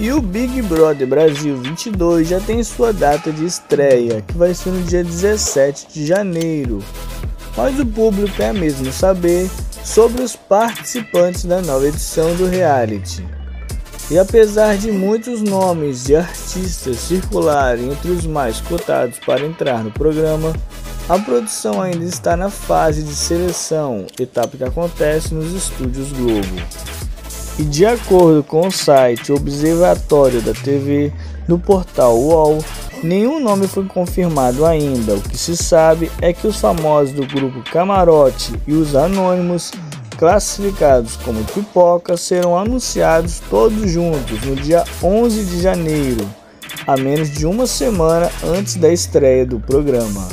E o Big Brother Brasil 22 já tem sua data de estreia, que vai ser no dia 17 de janeiro. Mas o público é mesmo saber sobre os participantes da nova edição do reality. E apesar de muitos nomes de artistas circularem entre os mais cotados para entrar no programa, a produção ainda está na fase de seleção, etapa que acontece nos estúdios Globo. E de acordo com o site Observatório da TV, no portal UOL, nenhum nome foi confirmado ainda. O que se sabe é que os famosos do grupo Camarote e os anônimos, classificados como pipoca, serão anunciados todos juntos no dia 11 de janeiro, a menos de uma semana antes da estreia do programa.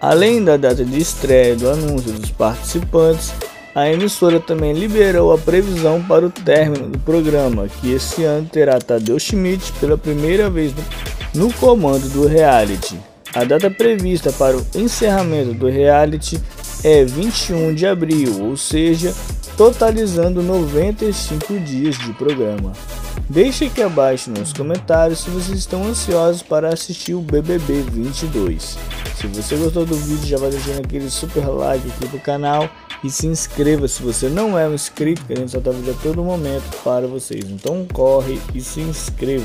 Além da data de estreia do anúncio dos participantes, a emissora também liberou a previsão para o término do programa, que esse ano terá Tadeu Schmidt pela primeira vez no comando do reality. A data prevista para o encerramento do reality é 21 de abril, ou seja, totalizando 95 dias de programa. Deixe aqui abaixo nos comentários se vocês estão ansiosos para assistir o BBB 22. Se você gostou do vídeo, já vai deixando aquele super like aqui pro canal e se inscreva se você não é um inscrito, querendo soltar vídeo a todo momento para vocês. Então corre e se inscreva.